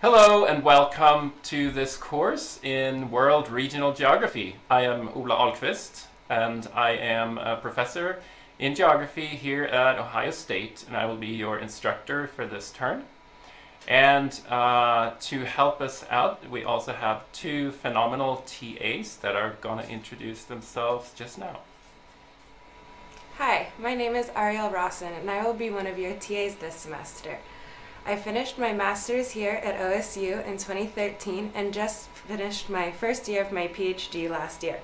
Hello and welcome to this course in World Regional Geography. I am Ola Ahlqvist and I am a professor in geography here at Ohio State and I will be your instructor for this term. And uh, to help us out, we also have two phenomenal TAs that are going to introduce themselves just now. Hi, my name is Ariel Rawson and I will be one of your TAs this semester. I finished my master's here at OSU in 2013 and just finished my first year of my PhD last year.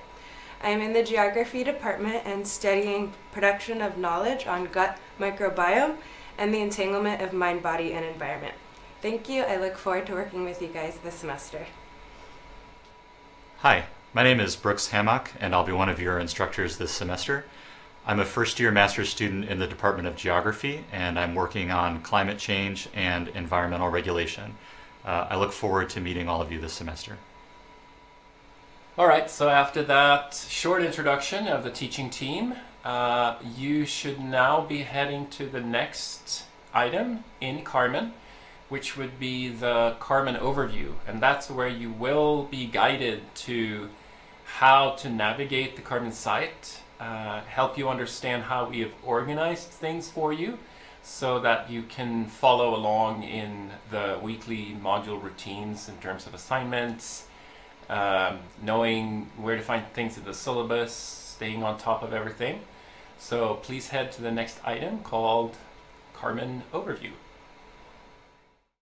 I am in the geography department and studying production of knowledge on gut microbiome and the entanglement of mind, body, and environment. Thank you. I look forward to working with you guys this semester. Hi, my name is Brooks Hammock, and I'll be one of your instructors this semester. I'm a first year master's student in the Department of Geography, and I'm working on climate change and environmental regulation. Uh, I look forward to meeting all of you this semester. All right, so after that short introduction of the teaching team, uh, you should now be heading to the next item in Carmen, which would be the Carmen overview. And that's where you will be guided to how to navigate the Carmen site uh, help you understand how we have organized things for you so that you can follow along in the weekly module routines in terms of assignments, um, knowing where to find things in the syllabus, staying on top of everything. So please head to the next item called Carmen Overview.